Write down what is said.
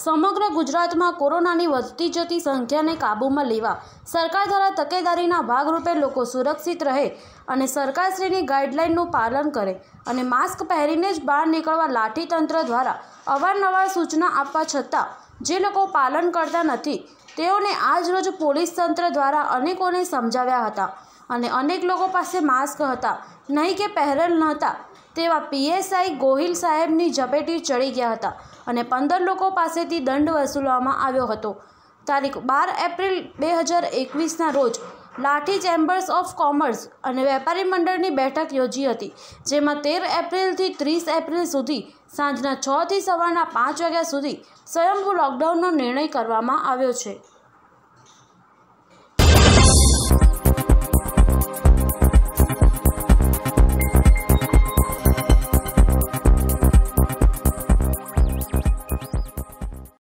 સમગ્ર ગુજરાતમાં કોરોનાની વધતી જતી સંખ્યાને કાબૂમાં લેવા સરકાર દ્વારા તકેદારીના ભાગરૂપે લોકો સુરક્ષિત રહે અને સરકારશ્રીની ગાઈડલાઇનનું પાલન કરે અને માસ્ક પહેરીને જ બહાર નીકળવા લાઠીતંત્ર દ્વારા અવારનવાર સૂચના આપવા છતાં જે લોકો પાલન કરતા નથી, તેઓને આજરોજ પોલીસ તંત્ર દ્વારા અનેકોને સમજાવ્યા હતા અને અનેક લોકો પાસે માસ્ક હતા, નહીં કે પહેરેલ નહોતા. તેવા પીએસઆઈ ગોહિલ સાહેબની ઝપેટી ચડી ગયા હતા અને પંદર લોકો પાસેથી દંડ વસૂલવામાં આવ્યો હતો. તારીખ બાર એપ્રિલ બે હજાર એકવીસના રોજ લાઠી ચેમ્બર્સ ઓફ કોમર્સ અને વેપારી મંડળની બેઠક યોજી હતી, જેમાં તેર એપ્રિલથી ત્રીસ એપ્રિલ સુધી સાંજના છથી સવારના પાંચ વાગ્યા સુધી સ્વયંભૂ લોકડાઉનનો નિર્ણય કરવામાં આવ્યો છે.